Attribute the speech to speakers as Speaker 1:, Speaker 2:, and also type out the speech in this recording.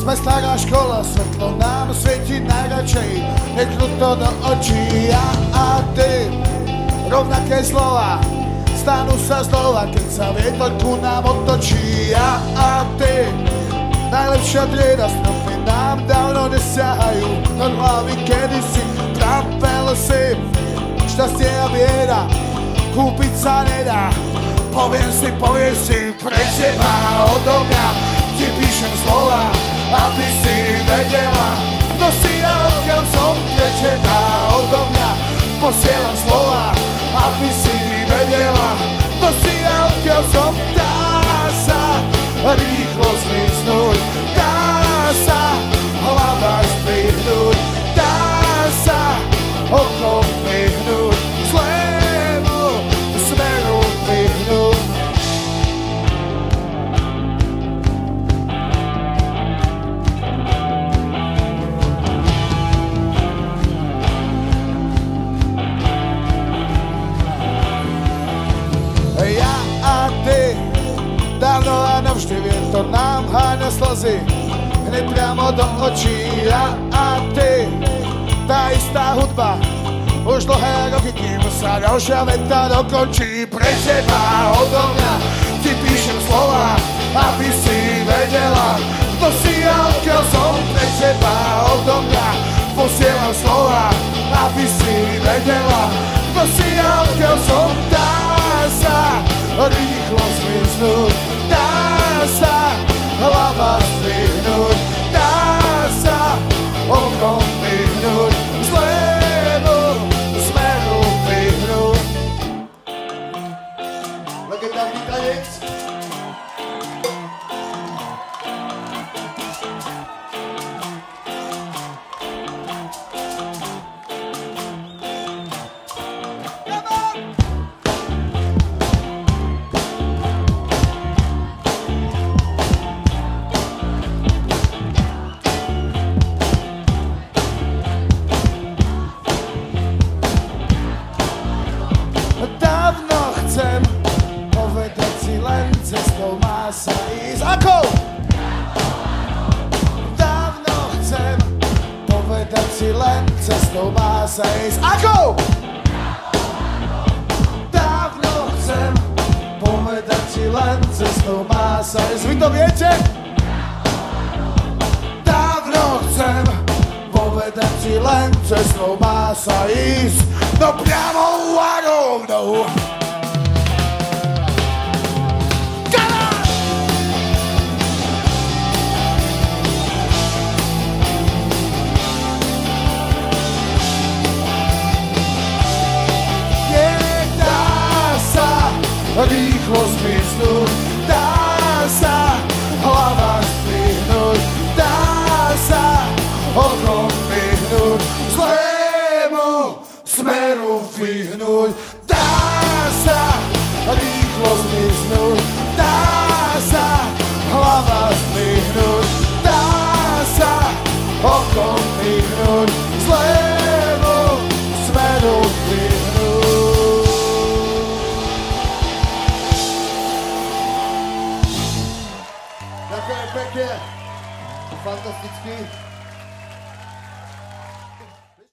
Speaker 1: Sme stará škola, svetlo nám svieti najradšej, nech to do očí ja a ty. Rovnaké slova, stanú sa znova, keď sa vietor ku nám otočí ja a ty. Najlepšia trieda, stropy nám dávno nesiahajú, do hlavy kedysi trampel si. Šťastie a viera, kúpiť sa nedá, poviem si, poviem si, pre vietor nám háňa slzy, hneď priamo do očí. Ja a ty, tá istá hudba, už dlhé roky, kým sa ďalšia veta dokončí. Pre teba odo mňa ti píšem slova, aby si vedela, kto si ja, odkiaľ som pre teba odo mňa posielam slova, aby si vedela, kto si ja, len cestou má sa ísť. Ako? Dávno chcem povedať si len cestou má sa ísť. Vy to viete? Dávno chcem povedať si len cestou má sa ísť. No priamo a rovnou. Rýchlo zmiznúť, dá sa hlava zdvihnúť, dá sa okom vyhnúť, zlému smeru vyhnúť, Ďakujem pekne. Fantastický.